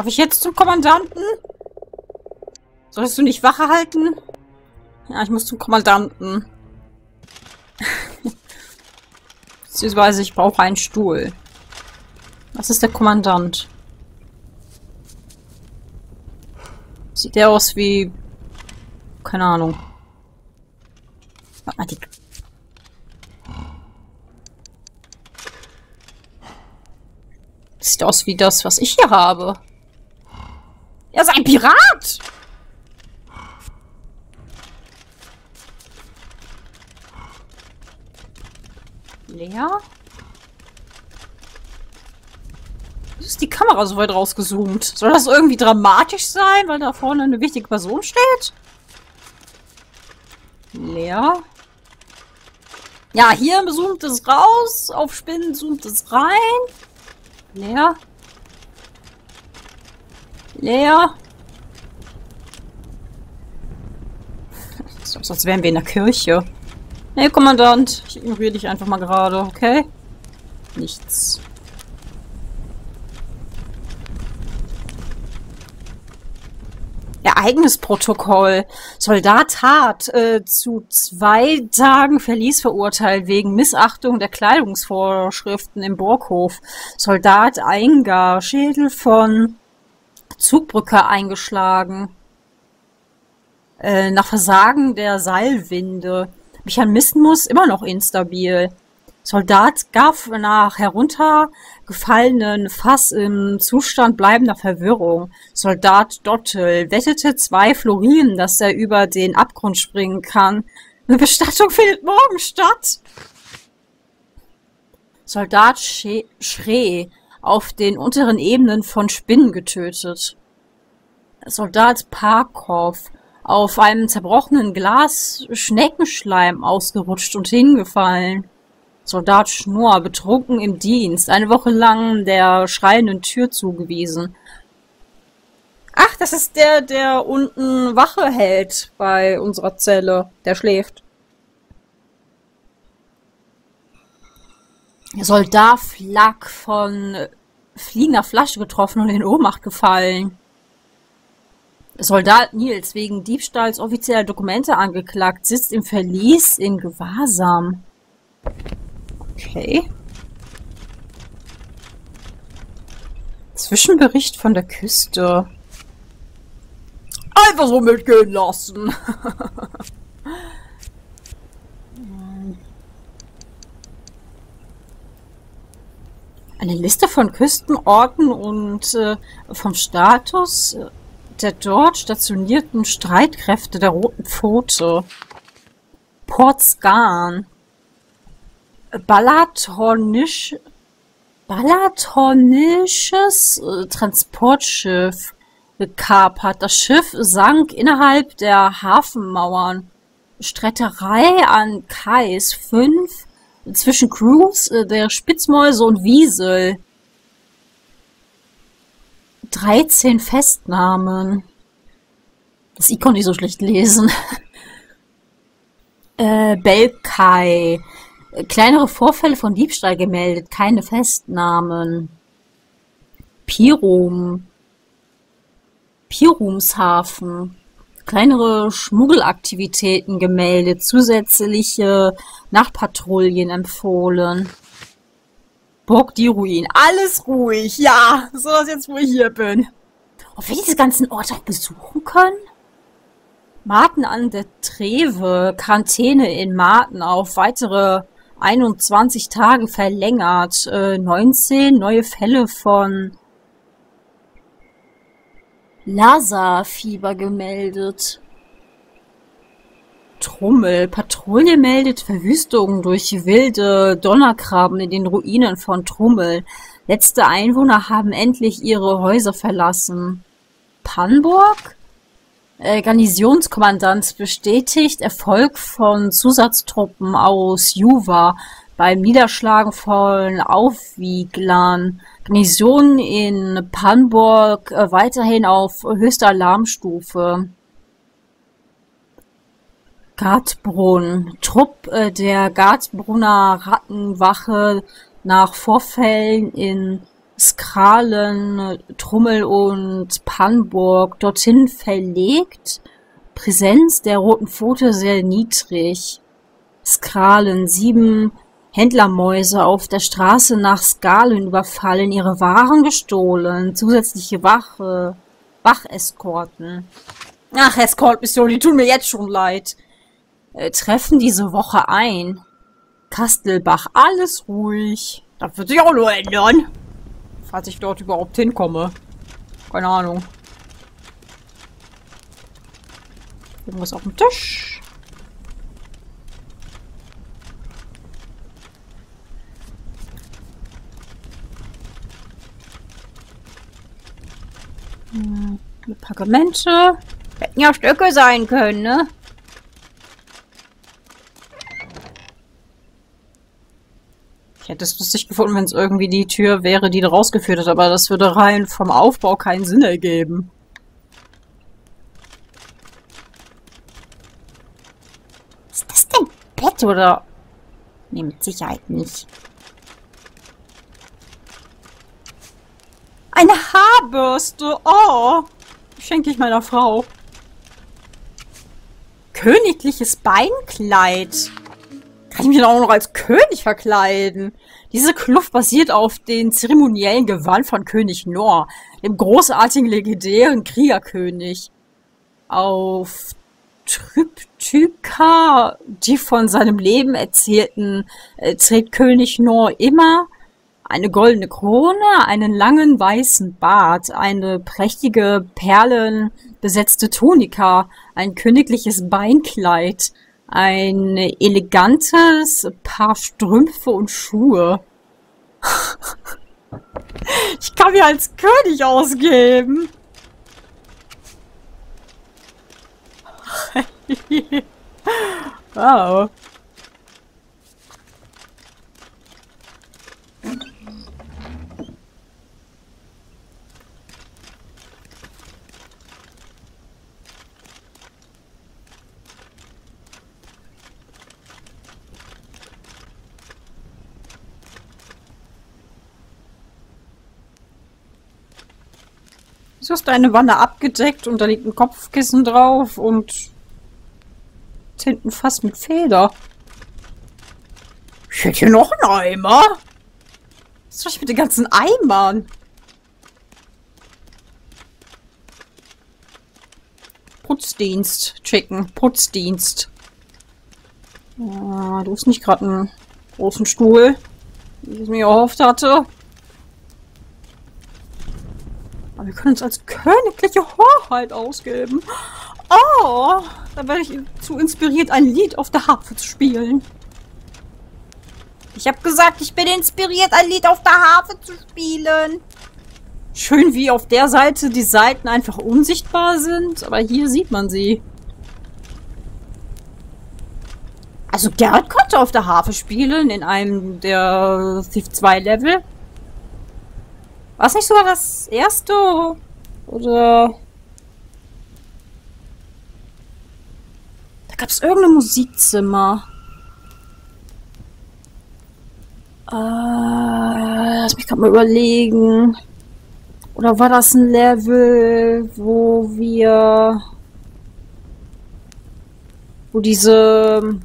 Darf ich jetzt zum Kommandanten? Solltest du nicht Wache halten? Ja, ich muss zum Kommandanten. Beziehungsweise ich brauche einen Stuhl. Was ist der Kommandant? Sieht der aus wie... Keine Ahnung. Warte mal, die... Sieht aus wie das, was ich hier habe. Er ist ein Pirat! Lea? Wieso ist die Kamera so weit rausgezoomt? Soll das irgendwie dramatisch sein, weil da vorne eine wichtige Person steht? Lea? Ja, hier zoomt es raus, auf Spinnen zoomt es rein. Lea? Lea? Sonst wären wir in der Kirche. Hey, Kommandant. Ich ignoriere dich einfach mal gerade, okay? Nichts. Ereignisprotokoll. Soldat Hart äh, zu zwei Tagen Verlies verurteilt wegen Missachtung der Kleidungsvorschriften im Burghof. Soldat Eingar, Schädel von Zugbrücke eingeschlagen. Äh, nach Versagen der Seilwinde. Mechanismus immer noch instabil. Soldat Gaff nach heruntergefallenen Fass im Zustand bleibender Verwirrung. Soldat Dottel wettete zwei Florinen, dass er über den Abgrund springen kann. Eine Bestattung findet morgen statt. Soldat Schree auf den unteren Ebenen von Spinnen getötet. Soldat Parkov auf einem zerbrochenen Glas Schneckenschleim ausgerutscht und hingefallen. Soldat Schnurr betrunken im Dienst, eine Woche lang der schreienden Tür zugewiesen. Ach, das ist der, der unten Wache hält bei unserer Zelle. Der schläft. Soldat Flack von fliegender Flasche getroffen und in Ohnmacht gefallen. Soldat Nils wegen Diebstahls offizieller Dokumente angeklagt, sitzt im Verlies in Gewahrsam. Okay. Zwischenbericht von der Küste. Einfach so mitgehen lassen. Eine Liste von Küstenorten und äh, vom Status der dort stationierten Streitkräfte der Roten Pfote. Port Scan. Balatonisch, Balatonisches äh, Transportschiff gekapert. Das Schiff sank innerhalb der Hafenmauern. Streiterei an Kais 5 zwischen Crews äh, der Spitzmäuse und Wiesel. 13 Festnahmen. Das Ikon nicht so schlecht lesen. äh, Belkai. Kleinere Vorfälle von Diebstahl gemeldet, keine Festnahmen. Pirum. Pirumshafen. Kleinere Schmuggelaktivitäten gemeldet, zusätzliche Nachtpatrouillen empfohlen. Burg die Ruin. Alles ruhig, ja. So was jetzt, wo ich hier bin. Ob wir diese ganzen Orte auch besuchen können? Marten an der Treve, Quarantäne in Marten auf weitere 21 Tage verlängert. Äh, 19 neue Fälle von Lasa-Fieber gemeldet. Trummel. Patrouille meldet Verwüstung durch wilde Donnergraben in den Ruinen von Trummel. Letzte Einwohner haben endlich ihre Häuser verlassen. Panburg? Äh, Garnisonskommandant bestätigt Erfolg von Zusatztruppen aus Juva beim Niederschlagen von Aufwieglern. Garnison in Panburg äh, weiterhin auf höchster Alarmstufe. Gartbrunn. Trupp äh, der Gartbrunner Rattenwache nach Vorfällen in Skralen, Trummel und Panburg dorthin verlegt. Präsenz der roten Pfote sehr niedrig. Skralen, sieben Händlermäuse auf der Straße nach Skalen überfallen, ihre Waren gestohlen, zusätzliche Wache, Wacheskorten. Ach, Escort-Mission, die tun mir jetzt schon leid. Äh, treffen diese Woche ein. Kastelbach, alles ruhig. Das wird sich auch nur ändern. Falls ich dort überhaupt hinkomme. Keine Ahnung. Irgendwas auf dem Tisch. Pergamente. Hätten ja Stücke sein können, ne? Ich hätte es lustig gefunden, wenn es irgendwie die Tür wäre, die da rausgeführt hat, aber das würde rein vom Aufbau keinen Sinn ergeben. Ist das denn Bett oder? Nee, mit Sicherheit nicht. Eine Haarbürste. Oh. Schenke ich meiner Frau. Königliches Beinkleid. Kann ich mich auch noch als König verkleiden? Diese Kluft basiert auf den zeremoniellen Gewand von König Nor, dem großartigen legendären Kriegerkönig. Auf Tryptyka, die von seinem Leben erzählten, äh, trägt König Nor immer eine goldene Krone, einen langen weißen Bart, eine prächtige perlenbesetzte Tunika, ein königliches Beinkleid, ein elegantes Paar Strümpfe und Schuhe. ich kann mir als König ausgeben. wow. Deine Wanne abgedeckt und da liegt ein Kopfkissen drauf und hinten fast mit Feder? Ich hätte hier noch einen Eimer. Was soll ich mit den ganzen Eimern? Putzdienst, Chicken, Putzdienst. Ah, du hast nicht gerade einen großen Stuhl, wie ich es mir erhofft hatte. Aber wir können uns als königliche Hoheit ausgeben. Oh, da werde ich zu inspiriert, ein Lied auf der Harfe zu spielen. Ich habe gesagt, ich bin inspiriert, ein Lied auf der Harfe zu spielen. Schön, wie auf der Seite die Seiten einfach unsichtbar sind, aber hier sieht man sie. Also Gerrit konnte auf der Harfe spielen in einem der Thief 2 Level. War es nicht sogar das erste? Oder... Da gab es irgendein Musikzimmer. Äh, lass mich gerade mal überlegen. Oder war das ein Level, wo wir... Wo diese...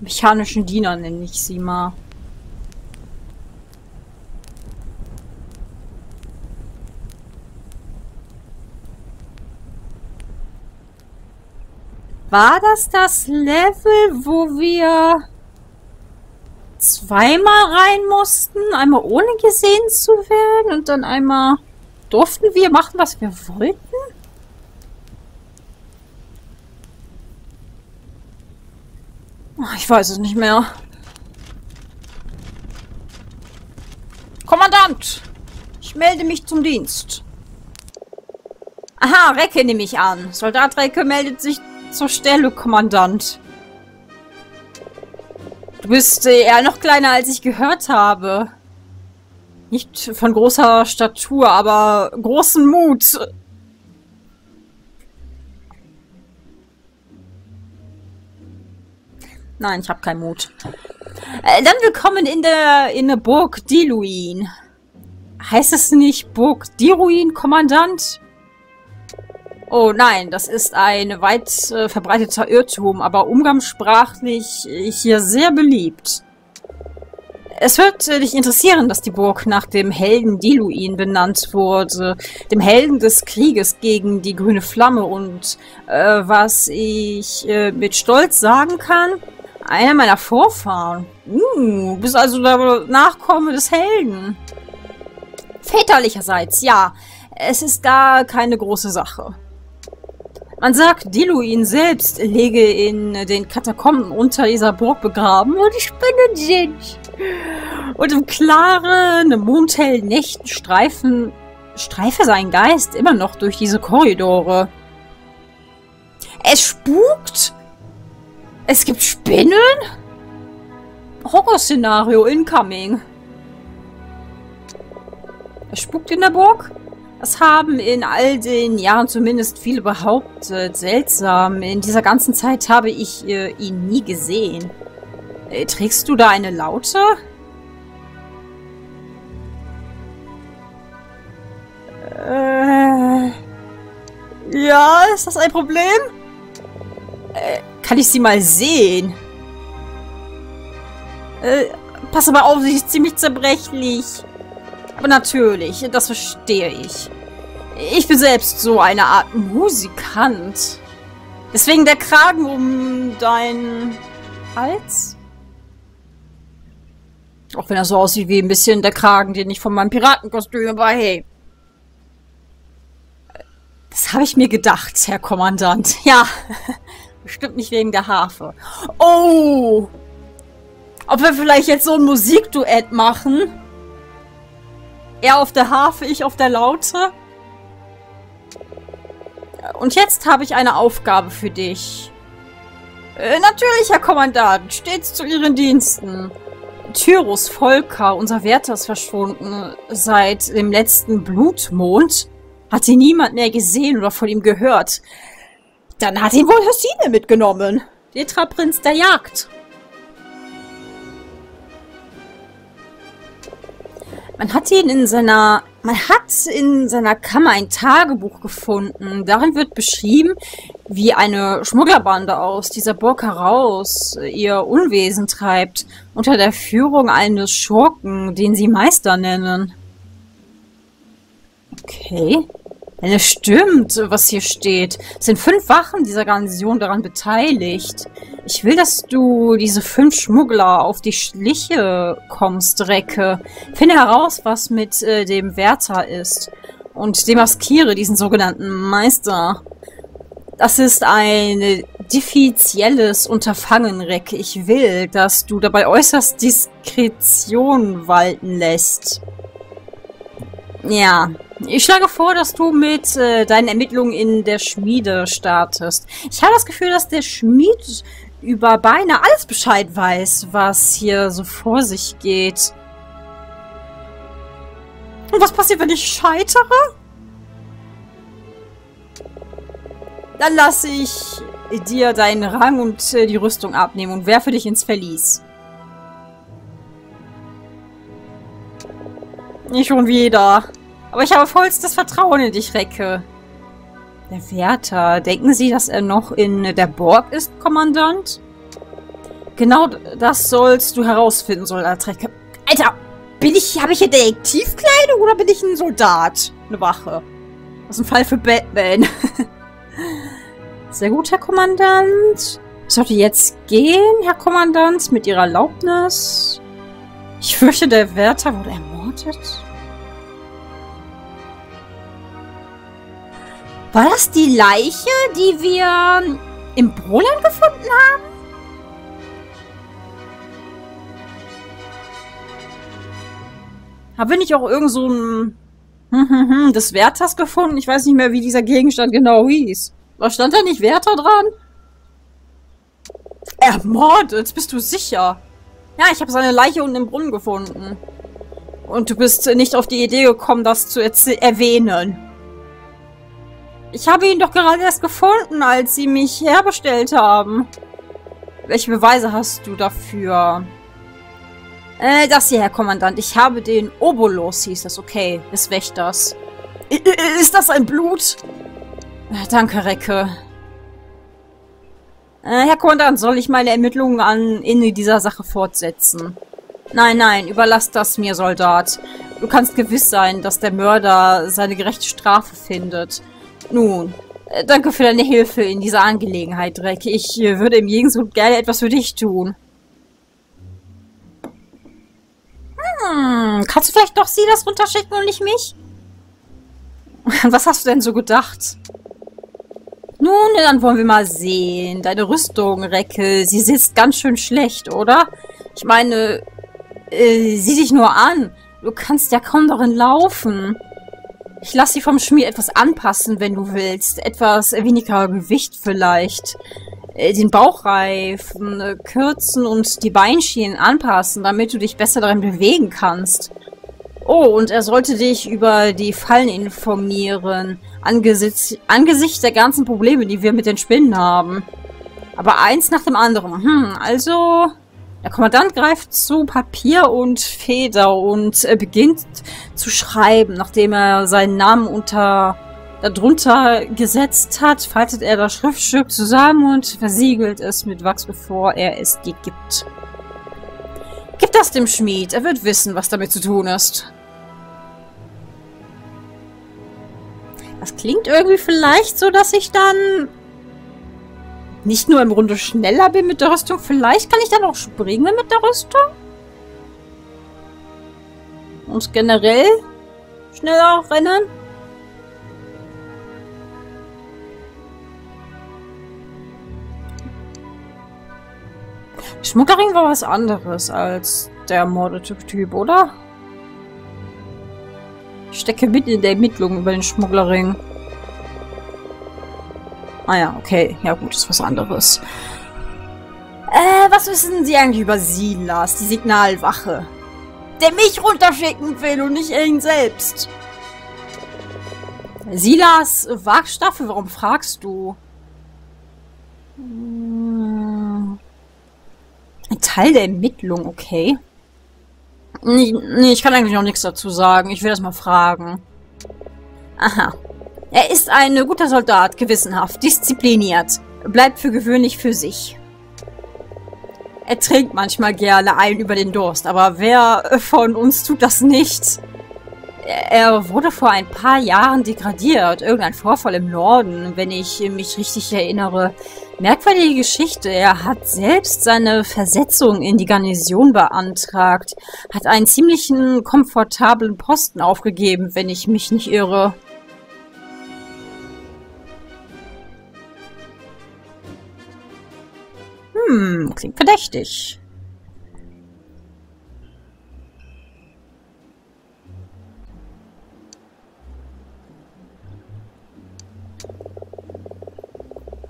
Mechanischen Diener, nenne ich sie mal. War das das Level, wo wir zweimal rein mussten? Einmal ohne gesehen zu werden und dann einmal durften wir machen, was wir wollten? Ich weiß es nicht mehr. Kommandant! Ich melde mich zum Dienst. Aha, Recke nehme ich an. Soldat Recke meldet sich zur Stelle, Kommandant. Du bist äh, eher noch kleiner, als ich gehört habe. Nicht von großer Statur, aber großen Mut. Nein, ich habe keinen Mut. Äh, dann willkommen in der, in der Burg Diluin. Heißt es nicht Burg Diruin, Kommandant? Oh nein, das ist ein weit äh, verbreiteter Irrtum, aber umgangssprachlich hier sehr beliebt. Es wird äh, dich interessieren, dass die Burg nach dem Helden Diluin benannt wurde, dem Helden des Krieges gegen die grüne Flamme und äh, was ich äh, mit Stolz sagen kann, einer meiner Vorfahren. Uh, bist also der Nachkomme des Helden. Väterlicherseits, ja. Es ist gar keine große Sache. Man sagt, Diluin selbst lege in den Katakomben unter dieser Burg begraben, wo die Spinnen sind. Und im klaren, mondhellen Nächten streifen, streife sein Geist immer noch durch diese Korridore. Es spukt? Es gibt Spinnen? Horrorszenario incoming. Es spukt in der Burg? Das haben in all den Jahren zumindest viele behauptet. Seltsam. In dieser ganzen Zeit habe ich äh, ihn nie gesehen. Äh, trägst du da eine Laute? Äh, ja, ist das ein Problem? Äh, kann ich sie mal sehen? Äh, pass aber auf, sie ist ziemlich zerbrechlich. Aber natürlich, das verstehe ich. Ich bin selbst so eine Art Musikant. Deswegen der Kragen um deinen Hals? Auch wenn er so aussieht wie ein bisschen der Kragen, den ich von meinem Piratenkostüm aber hey. Das habe ich mir gedacht, Herr Kommandant. Ja, bestimmt nicht wegen der Harfe. Oh! Ob wir vielleicht jetzt so ein Musikduett machen? Er auf der Harfe, ich auf der Laute? Und jetzt habe ich eine Aufgabe für dich. Äh, natürlich, Herr Kommandant. Stets zu Ihren Diensten. Tyrus Volker, unser Wärter, ist verschwunden. Seit dem letzten Blutmond hat sie niemand mehr gesehen oder von ihm gehört. Dann hat ihn wohl Hosine mitgenommen. Tetraprinz der Jagd. Man hat ihn in seiner, man hat in seiner Kammer ein Tagebuch gefunden. Darin wird beschrieben, wie eine Schmugglerbande aus dieser Burg heraus ihr Unwesen treibt, unter der Führung eines Schurken, den sie Meister nennen. Okay. Es stimmt, was hier steht, sind fünf Wachen dieser Garnison daran beteiligt. Ich will, dass du diese fünf Schmuggler auf die Schliche kommst, Recke. Finde heraus, was mit äh, dem Wärter ist. Und demaskiere diesen sogenannten Meister. Das ist ein diffizielles Unterfangen, Recke. Ich will, dass du dabei äußerst Diskretion walten lässt. Ja, ich schlage vor, dass du mit äh, deinen Ermittlungen in der Schmiede startest. Ich habe das Gefühl, dass der Schmied über beinahe alles Bescheid weiß, was hier so vor sich geht. Und was passiert, wenn ich scheitere? Dann lasse ich dir deinen Rang und äh, die Rüstung abnehmen und werfe dich ins Verlies. Nicht schon wieder. Aber ich habe vollstes Vertrauen in dich, Recke. Der Wärter, denken Sie, dass er noch in der Burg ist, Kommandant? Genau das sollst du herausfinden, Soldat Recke. Alter, bin ich, habe ich hier Detektivkleidung oder bin ich ein Soldat? Eine Wache. Das ist ein Fall für Batman. Sehr gut, Herr Kommandant. Sollte jetzt gehen, Herr Kommandant, mit Ihrer Erlaubnis? Ich fürchte, der Wärter wurde ermordet. War das die Leiche, die wir im Broland gefunden haben? Haben wir nicht auch irgend so ein hm, hm, hm, des Wärters gefunden? Ich weiß nicht mehr, wie dieser Gegenstand genau hieß. Was stand da nicht Wärter dran? Ermordet, bist du sicher? Ja, ich habe seine Leiche unten im Brunnen gefunden. Und du bist nicht auf die Idee gekommen, das zu erwähnen. Ich habe ihn doch gerade erst gefunden, als sie mich herbestellt haben. Welche Beweise hast du dafür? Äh, das hier, Herr Kommandant. Ich habe den Obolos, hieß das. Okay, des Wächters. Ist das ein Blut? Äh, danke, Recke. Äh, Herr Kommandant, soll ich meine Ermittlungen an in dieser Sache fortsetzen? Nein, nein, überlass das mir, Soldat. Du kannst gewiss sein, dass der Mörder seine gerechte Strafe findet. Nun, äh, danke für deine Hilfe in dieser Angelegenheit, Dreck. Ich äh, würde im Gegenzug gerne etwas für dich tun. Hm, kannst du vielleicht doch sie das runterschicken und nicht mich? Was hast du denn so gedacht? Nun, dann wollen wir mal sehen. Deine Rüstung, Recke, sie sitzt ganz schön schlecht, oder? Ich meine, äh, sieh dich nur an. Du kannst ja kaum darin laufen. Ich lasse sie vom Schmied etwas anpassen, wenn du willst. Etwas weniger Gewicht vielleicht. Äh, den Bauchreifen äh, kürzen und die Beinschienen anpassen, damit du dich besser darin bewegen kannst. Oh, und er sollte dich über die Fallen informieren, angesichts, angesichts der ganzen Probleme, die wir mit den Spinnen haben. Aber eins nach dem anderen. Hm, also... Der Kommandant greift zu Papier und Feder und äh, beginnt zu schreiben. Nachdem er seinen Namen unter darunter gesetzt hat, faltet er das Schriftstück zusammen und versiegelt es mit Wachs, bevor er es dir gibt. Gib das dem Schmied. Er wird wissen, was damit zu tun ist. Das klingt irgendwie vielleicht so, dass ich dann nicht nur im Runde schneller bin mit der Rüstung, vielleicht kann ich dann auch springen mit der Rüstung? Und generell schneller rennen? Schmuggering war was anderes als der ermordete Typ, oder? Ich stecke mit in der Ermittlung über den Schmugglerring. Ah ja, okay. Ja gut, ist was anderes. Äh, was wissen Sie eigentlich über Silas, die Signalwache? Der mich runterschicken will und nicht ihn selbst. Silas Wagstaffel, warum fragst du? Hm. Ein Teil der Ermittlung, okay. Nee, nee, ich kann eigentlich noch nichts dazu sagen. Ich will das mal fragen. Aha. Er ist ein guter Soldat, gewissenhaft, diszipliniert, bleibt für gewöhnlich für sich. Er trinkt manchmal gerne ein über den Durst, aber wer von uns tut das nicht? Er wurde vor ein paar Jahren degradiert. Irgendein Vorfall im Norden, wenn ich mich richtig erinnere. Merkwürdige Geschichte. Er hat selbst seine Versetzung in die Garnison beantragt. Hat einen ziemlichen komfortablen Posten aufgegeben, wenn ich mich nicht irre. Hm, klingt verdächtig.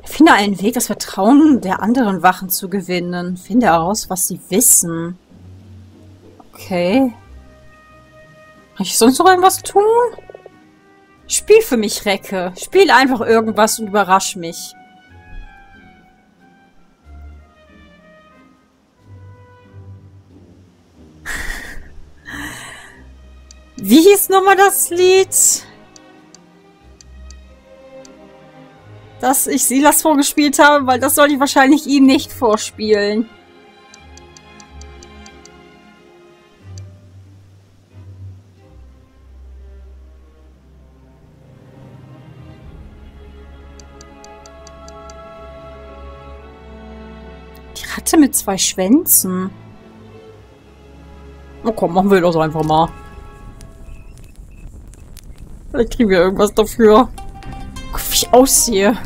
Finde einen Weg, das Vertrauen der anderen Wachen zu gewinnen. Finde heraus, was sie wissen. Okay. Kann ich sonst noch irgendwas tun? Spiel für mich, Recke. Spiel einfach irgendwas und überrasch mich. Wie hieß nochmal das Lied? Dass ich Silas vorgespielt habe, weil das soll ich wahrscheinlich ihm nicht vorspielen. Die Ratte mit zwei Schwänzen. Oh komm, machen wir das einfach mal. Vielleicht kriegen wir irgendwas dafür. Guck, wie ich aussehe.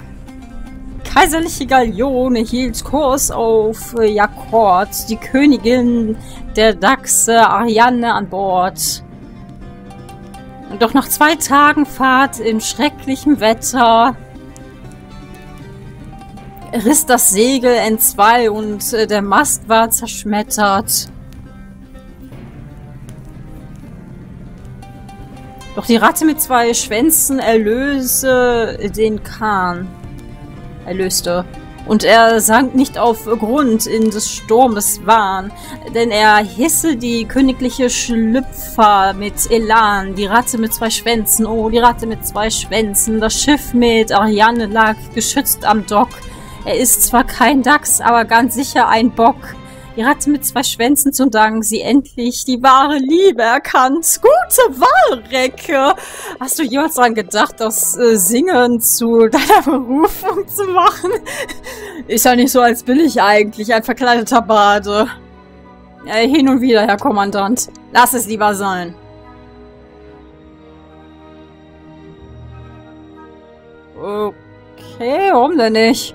Kaiserliche Galeone hielt Kurs auf äh, Jakort, die Königin der Dachse Ariane an Bord. Doch nach zwei Tagen Fahrt in schrecklichem Wetter riss das Segel entzwei und äh, der Mast war zerschmettert. Doch die Ratte mit zwei Schwänzen erlöse den Kahn. Erlöste. und er sank nicht auf Grund in des Sturmes Wahn, denn er hisse die königliche Schlüpfer mit Elan, die Ratte mit zwei Schwänzen, oh, die Ratte mit zwei Schwänzen, das Schiff mit Ariane lag geschützt am Dock. Er ist zwar kein Dachs, aber ganz sicher ein Bock. Die Ratte mit zwei Schwänzen zu Dank, sie endlich die wahre Liebe erkannt. Gute Wahl, Recke! Hast du jemals daran gedacht, das äh, Singen zu deiner Berufung zu machen? Ist ja nicht so, als bin ich eigentlich ein verkleideter Bade. Äh, hin und wieder, Herr Kommandant. Lass es lieber sein. Okay, warum denn nicht?